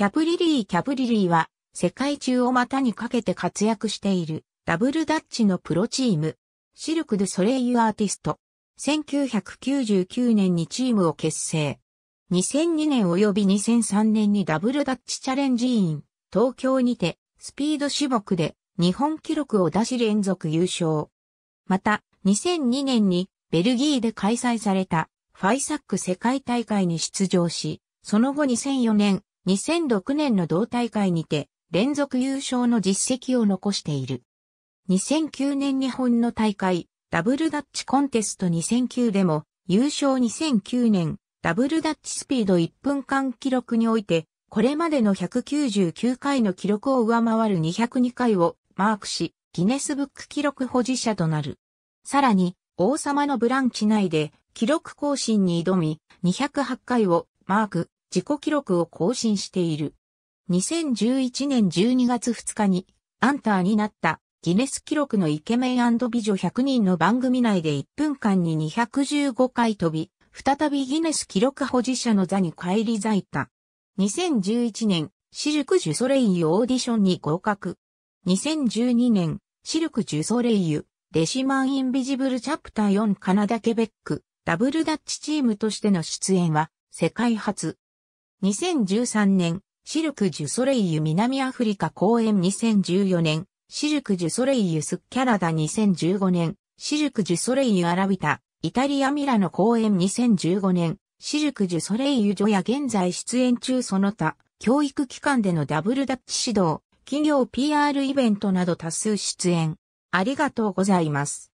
カプリオールカプリオールは世界中を股にかけて活躍しているダブルダッチのプロチーム。シルク・ドゥ・ソレイユ・アーティスト。1999年にチームを結成。2002年及び2003年にダブルダッチチャレンジ in 東京にて、スピード種目で日本記録を出し連続優勝。また、2002年にベルギーで開催された FISAC 世界大会に出場し、その後2004年、2006年の同大会にて連続優勝の実績を残している。2009年日本の大会、ダブルダッチコンテスト2009でも優勝2009年、ダブルダッチスピード1分間記録において、これまでの199回の記録を上回る202回をマークし、ギネスブック記録保持者となる。さらに、王様のブランチ内で記録更新に挑み、208回をマーク、自己記録を更新している。2011年12月2日にアンターになったギネス記録のイケメン美女100人の番組内で1分間に215回飛び、再びギネス記録保持者の座に返り咲いた。2011年、シルク・ジュソレイユオーディションに合格。2012年、シルク・ジュソレイユ、レシマン・インビジブル・チャプター4カナダ・ケベック、ダブルダッチチームとしての出演は世界初。2013年、シルク・ジュソレイユ南アフリカ公演。2014年、シルク・ジュソレイユスッキャラダ。2015年、シルク・ジュソレイユアラビタ、イタリア・ミラノ公演。2015年、シルク・ジュソレイユ女や現在出演中。その他、教育機関でのダブルダッチ指導、企業 PR イベントなど多数出演。ありがとうございます。